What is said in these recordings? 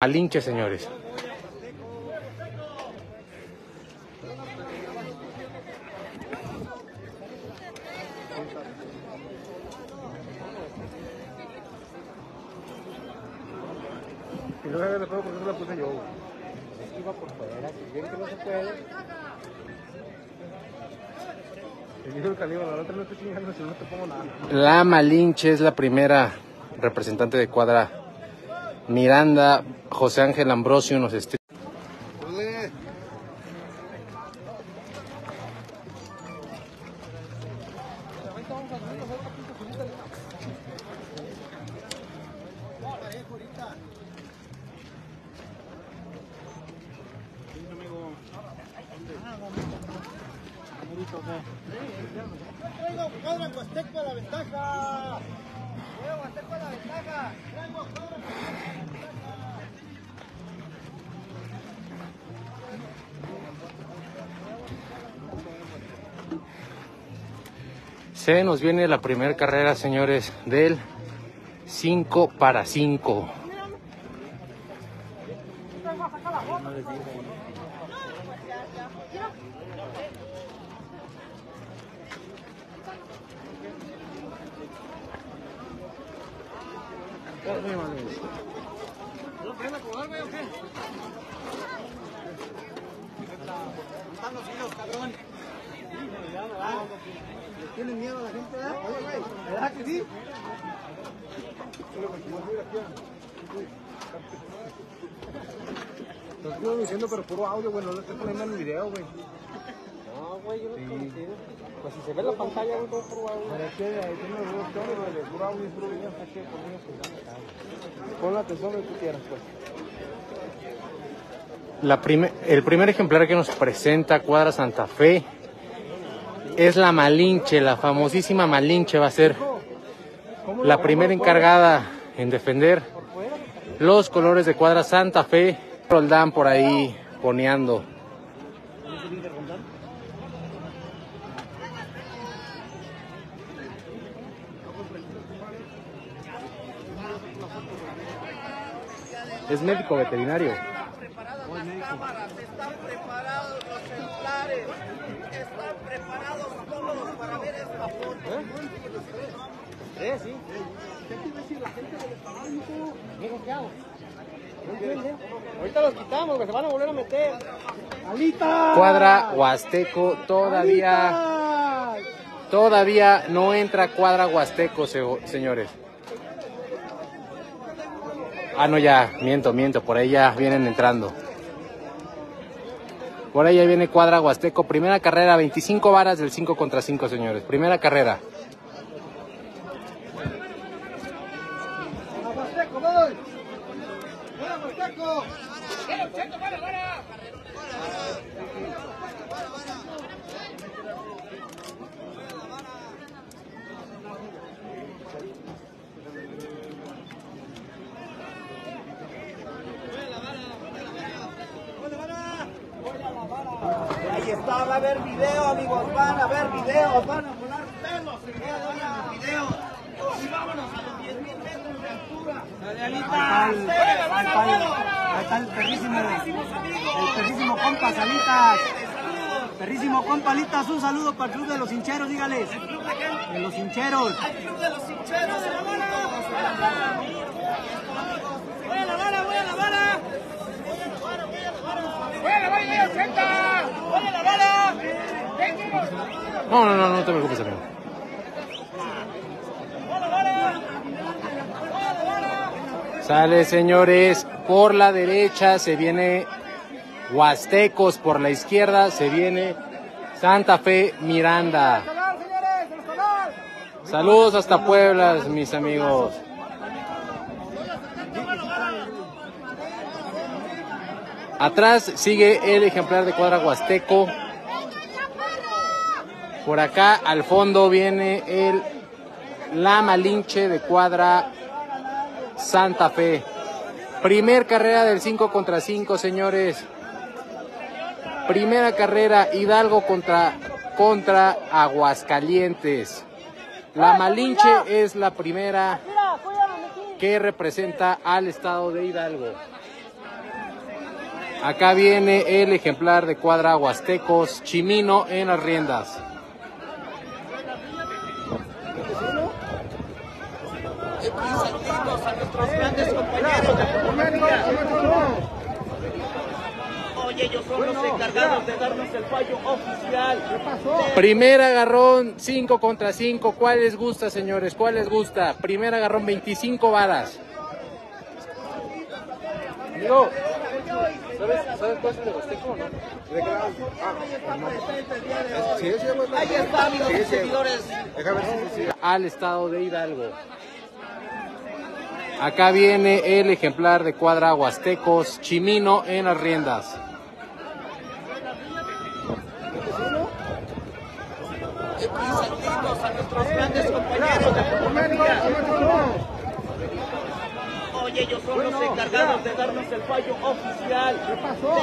Malinche, señores. Y no se le puedo porque no la puse yo. güey. Iba por fuera, si ven que no se puede. Te dijo el caníbal, la otra no estoy chingando si no te pongo nada. La Malinche es la primera representante de cuadra. Miranda, José Ángel Ambrosio nos está... Se nos viene la primera carrera, señores, del 5 para 5. ¿Tienen miedo a la gente? ¿verdad? Oye, güey, ¿verdad que sí? Estoy diciendo, pero puro audio, güey. No lo estoy poniendo en el video, güey. No, güey, yo no estoy metido. Pues si se ve la pantalla, güey, todo por güey. Pero es que ahí tiene los dos güey. Puro audio y puro video. Que Pon la atención que tú quieras, pues. La prime- el primer ejemplar que nos presenta Cuadra Santa Fe es la Malinche, la famosísima Malinche va a ser la primera encargada en defender los colores de Cuadra Santa Fe. Roldán por ahí poneando. Es médico veterinario. Preparadas las cámaras, están preparados los celulares, están preparados todos para ver esta foto. Eh, sí. Digo, ¿qué hago? No entiende. Ahorita los quitamos, güey, se van a volver a meter. ¡Alita! Cuadra Huasteco todavía todavía no entra Cuadra Huasteco, se- señores. Ah, no, ya, miento, miento, por ahí ya vienen entrando. Por ahí ya viene Cuadra Huasteco, primera carrera, 25 varas del 5 contra 5, señores. Primera carrera. ¡A Huasteco, voy! ¡Voy a Huasteco! Ahí está, va a haber video, amigos, van a ver videos, van a volar pelos el día de hoy en los videos. Y vámonos a los 10 mil metros de altura. Ahí está el perrísimo, el perrísimo compa Salitas. Perrísimo compa Alitas, un saludo para el club de los hincheros, dígales. De los hincheros. Al club de los hincheros, Voy a la vara, voy a la vara. Voy a la vara, voy a la Voy a la vara. No, no, no, no te preocupes, amigo. Sale, señores, por la derecha se viene Huastecos, por la izquierda se viene Santa Fe Miranda. Saludos hasta Puebla, mis amigos. Atrás sigue el ejemplar de cuadra Huasteco. Por acá al fondo viene el La Malinche de cuadra Santa Fe. Primer carrera del 5 contra 5, señores. Primera carrera Hidalgo contra, contra Aguascalientes. La Malinche es la primera que representa al estado de Hidalgo. Acá viene el ejemplar de cuadra Huastecos, Chimino en las riendas. A nuestros grandes compañeros de fotografía. Oye, ellos son los encargados de darnos el fallo oficial. Primer agarrón, 5 contra 5. ¿Cuál les gusta, señores? ¿Cuál les gusta? Primer agarrón, 25 varas. Amigo, ¿sabes, ¿sabes cuál es el de Huasteco o no? ¿De qué lado? Ah, sí, sí, bueno. Ahí está, amigos Sí, seguidores. Déjame ver si sí. al estado de Hidalgo. Acá viene el ejemplar de cuadra Huastecos, Chimino en las riendas. Saludos a nuestros grandes compañeros de fotografía. Ellos son los encargados de darnos el fallo oficial.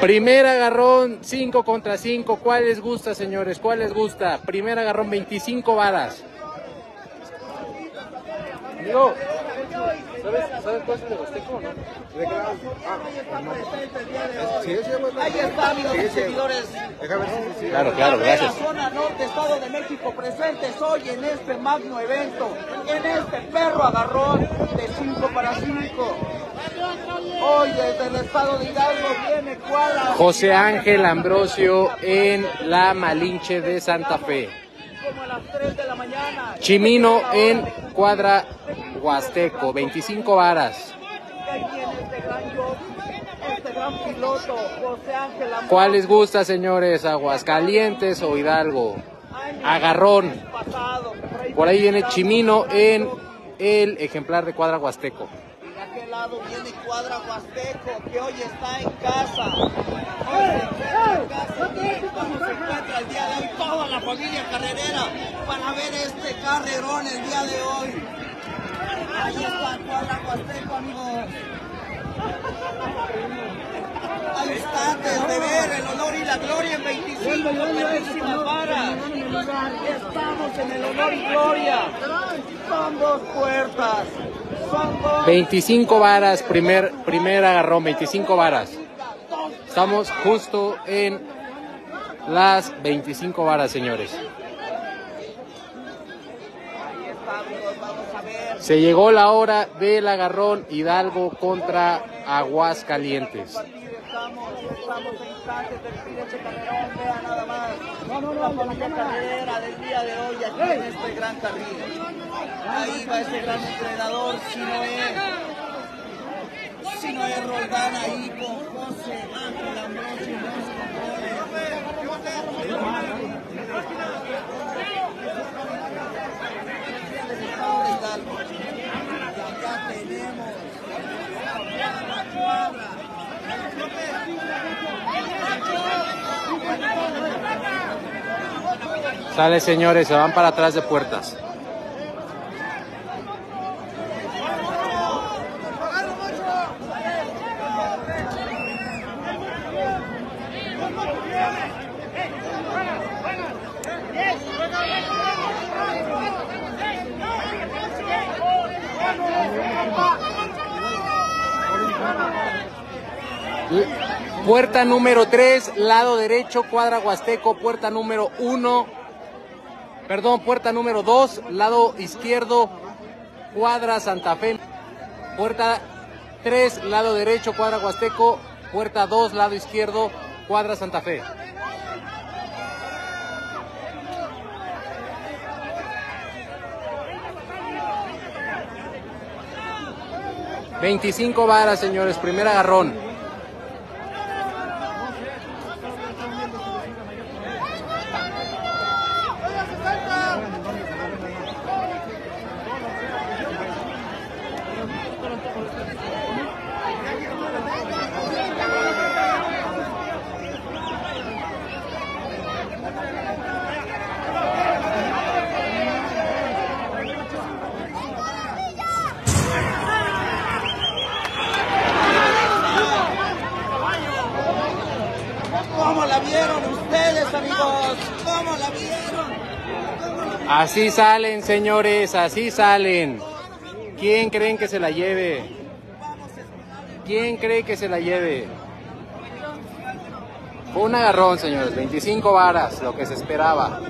Primer agarrón, 5 contra 5. ¿Cuál les gusta, señores? ¿Cuál les gusta? Primer agarrón, 25 varas. Amigo, ¿sabes, ¿sabes cuál es el de Huasteco o no? ¿De? Ah, sí, sí, bueno. Ahí está, amigos Sí, y seguidores. Déjame ver si sí. Claro, claro, gracias. Zona Norte, Estado de México, presentes hoy en este magno evento, en este perro agarrón de 5 para 5. Hoy desde el estado de Hidalgo viene cuadra. José Ángel Ambrosio en la Malinche de Santa Fe. Como a las 3 de la mañana. Chimino en cuadra Huasteco, 25 varas. ¿Cuál les gusta, señores? ¿Aguascalientes o Hidalgo? Agarrón. Por ahí viene Chimino en el ejemplar de cuadra Huasteco. Viene Cuadra Huasteco, que hoy está en casa. Hoy se en casa. encuentra el día de hoy toda la familia carrerera para ver este carrerón el día de hoy. Ahí está Cuadra Huasteco, amigos. Al instantes de ver el honor y la gloria en 25 perrísimas varas. Estamos en el honor y gloria. Son dos puertas. Son dos 25 varas, primer, primer agarrón, 25 varas. Estamos justo en las 25 varas, señores. Ahí está, amigos, vamos a ver. Se llegó la hora del agarrón Hidalgo contra Aguascalientes. Estamos, estamos del nada más. Y acá tenemos la cuadra. Sale, señores, se van para atrás de puertas. Puerta número 3, lado derecho, cuadra Huasteco. Puerta número 1, perdón, puerta número 2, lado izquierdo, cuadra Santa Fe. Puerta 3, lado derecho, cuadra Huasteco. Puerta 2, lado izquierdo, cuadra Santa Fe. Veinticinco varas, señores, primer agarrón. ¿Cómo la vieron ustedes, amigos? ¿Cómo la vieron? Así salen, señores, así salen. ¿Quién creen que se la lleve? ¿Quién cree que se la lleve? Fue un agarrón, señores, 25 varas, lo que se esperaba.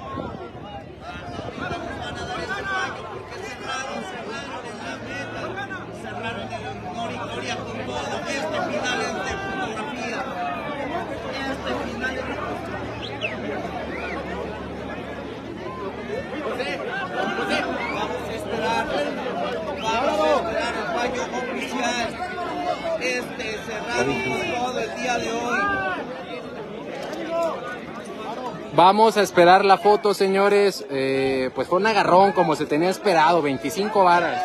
Vamos a esperar la foto, señores. Eh, pues fue un agarrón como se tenía esperado, 25 varas.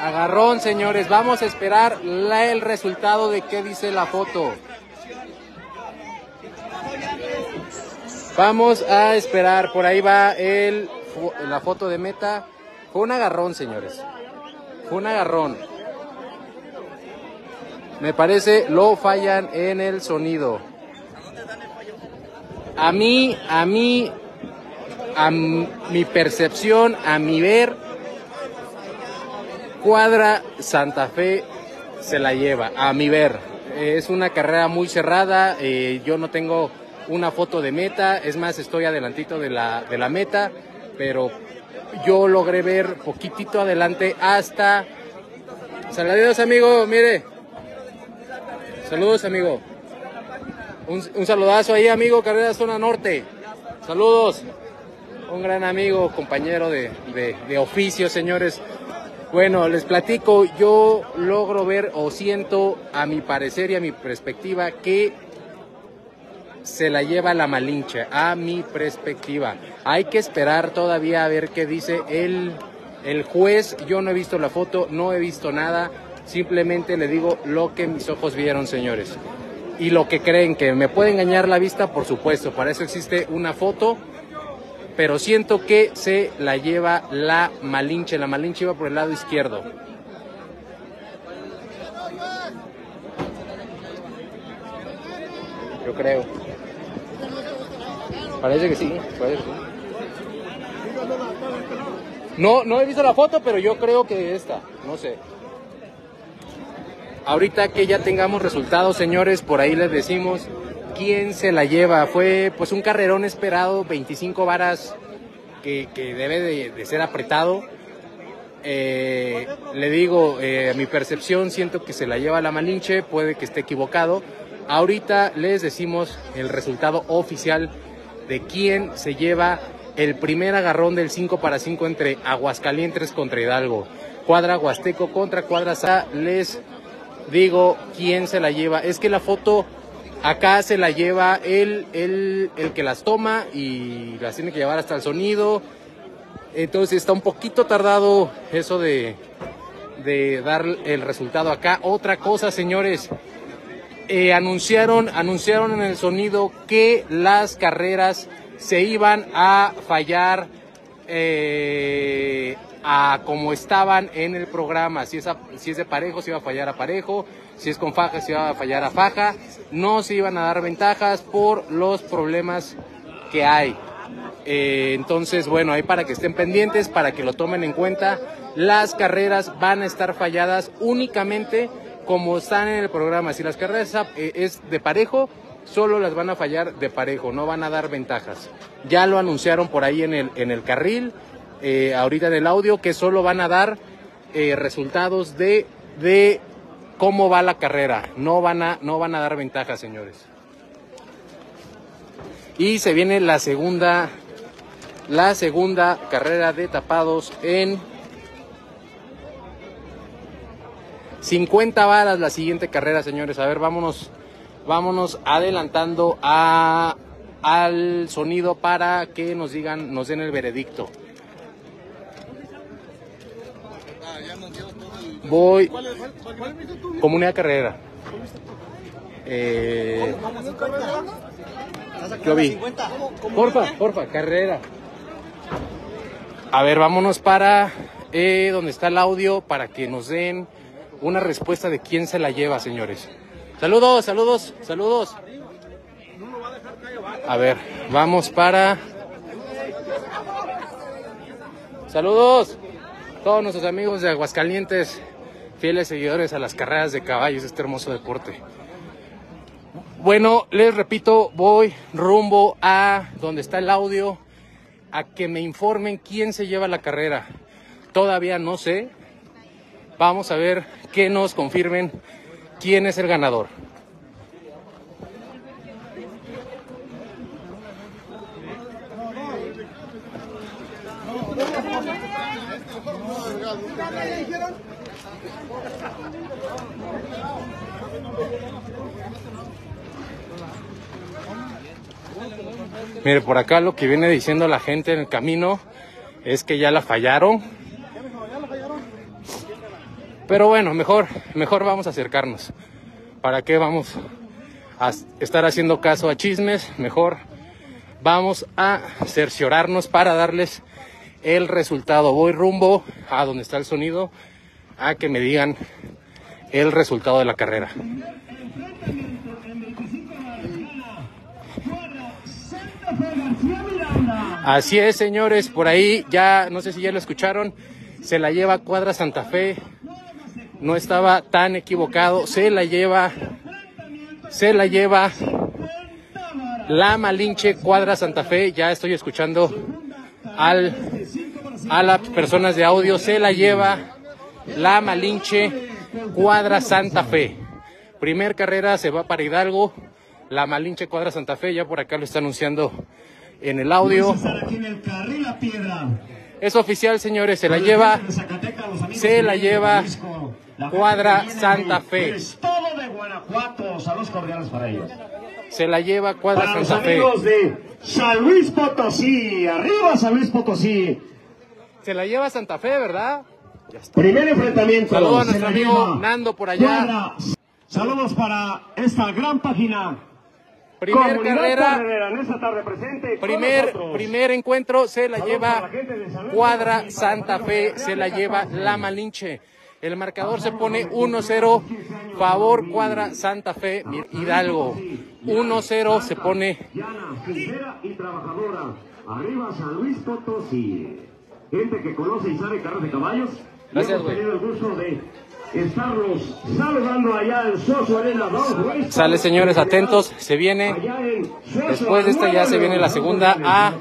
Agarrón, señores. Vamos a esperar el resultado de qué dice la foto. Vamos a esperar. Por ahí va el, la foto de meta. Fue un agarrón, señores. Fue un agarrón. Me parece lo fallan en el sonido. A mí, a mí, a mi percepción, a mi ver, Cuadra Santa Fe se la lleva, a mi ver. Es una carrera muy cerrada, eh, yo no tengo una foto de meta, es más, estoy adelantito de la, de la meta, pero yo logré ver poquitito adelante hasta... Saludos, amigo, mire. Saludos, amigo. Un, un saludazo ahí, amigo, Carrera Zona Norte. Saludos. Un gran amigo, compañero de, de- de oficio, señores. Bueno, les platico, yo logro ver o siento, a mi parecer y a mi perspectiva, que se la lleva la Malinche, a mi perspectiva. Hay que esperar todavía a ver qué dice el, el juez. Yo no he visto la foto, no he visto nada. Simplemente le digo lo que mis ojos vieron, señores. Y lo que creen, que me puede engañar la vista, por supuesto. Para eso existe una foto. Pero siento que se la lleva la Malinche. La Malinche iba por el lado izquierdo. Yo creo. Parece que sí, parece que sí. No, no he visto la foto, pero yo creo que esta, no sé. Ahorita que ya tengamos resultados, señores, por ahí les decimos quién se la lleva. Fue pues un carrerón esperado, 25 varas que, debe de, de ser apretado. Eh, le digo, eh, a mi percepción siento que se la lleva la Malinche, puede que esté equivocado. Ahorita les decimos el resultado oficial de quién se lleva el primer agarrón del 5 para 5 entre Aguascalientes contra Hidalgo. Cuadra Huasteco contra Cuadra Sa. Les digo quién se la lleva. Es que la foto acá se la lleva el, el, el que las toma y las tiene que llevar hasta el sonido. Entonces está un poquito tardado eso de, de dar el resultado acá. Otra cosa, señores, eh, anunciaron, anunciaron en el sonido que las carreras se iban a fallar eh, a como estaban en el programa. Si es, si es de parejo, se iba a fallar a parejo. Si es con faja, se iba a fallar a faja. No se iban a dar ventajas por los problemas que hay. Eh, entonces, bueno, ahí para que estén pendientes, para que lo tomen en cuenta, las carreras van a estar falladas únicamente como están en el programa. Si las carreras eh, es de parejo, solo las van a fallar de parejo, no van a dar ventajas. Ya lo anunciaron por ahí en el, en el carril, eh, ahorita en el audio, que solo van a dar eh, resultados de, de cómo va la carrera. No van a, no van a dar ventajas, señores. Y se viene la segunda, la segunda carrera de tapados en 50 varas la siguiente carrera, señores. A ver, vámonos, vámonos adelantando a, al sonido para que nos digan, nos den el veredicto. Voy. Comunidad Carrera. Eh, yo vi. Porfa, porfa, carrera. A ver, vámonos para eh, donde está el audio para que nos den una respuesta de quién se la lleva, señores. Saludos, saludos, saludos. A ver, vamos para. Saludos. Todos nuestros amigos de Aguascalientes, fieles seguidores a las carreras de caballos, este hermoso deporte. Bueno, les repito, voy rumbo a donde está el audio, a que me informen quién se lleva la carrera. Todavía no sé. Vamos a ver que nos confirmen quién es el ganador. Mire, por acá lo que viene diciendo la gente en el camino es que ya la fallaron. Pero bueno, mejor, mejor vamos a acercarnos. ¿Para qué vamos a estar haciendo caso a chismes? Mejor vamos a cerciorarnos para darles el resultado. Voy rumbo a donde está el sonido a que me digan el resultado de la carrera. Así es, señores, por ahí ya, no sé si ya lo escucharon, se la lleva Cuadra Santa Fe, no estaba tan equivocado, se la lleva, se la lleva la Malinche Cuadra Santa Fe, ya estoy escuchando al, a las personas de audio, se la lleva la Malinche Cuadra Santa Fe. Primer carrera se va para Hidalgo, la Malinche Cuadra Santa Fe, ya por acá lo está anunciando en el audio. Es oficial, señores, se la lleva, se la lleva Cuadra Santa Fe. Se la lleva Cuadra Para los Santa Fe. amigos de San Luis Potosí, arriba San Luis Potosí. Se la lleva Santa Fe, ¿verdad? Primer enfrentamiento. Saludos a nuestro amigo Nando por allá. Cuadra. Saludos para esta gran página. Primer Comunidad carrera, Carrera en esta tarde presente primer, primer encuentro se la Saludos lleva la Luis Cuadra Santa Fe, se la lleva la Malinche. El marcador se pone 1-0, favor Cuadra Santa Fe, Hidalgo. 1-0 se pone Llana, y trabajadora. Arriba San Luis Potosí. Gente que conoce y sabe carros de caballos. Y Gracias, güey. Estarlos saludando allá en Soso Arena. Sale, señores, atentos. Se viene. Después de esta ya se viene la segunda a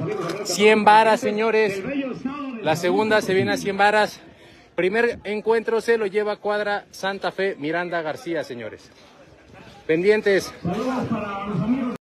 100 varas, señores. La segunda se viene a 100 varas. Primer encuentro se lo lleva Cuadra Santa Fe Miranda García, señores. Pendientes. Saludos para los amigos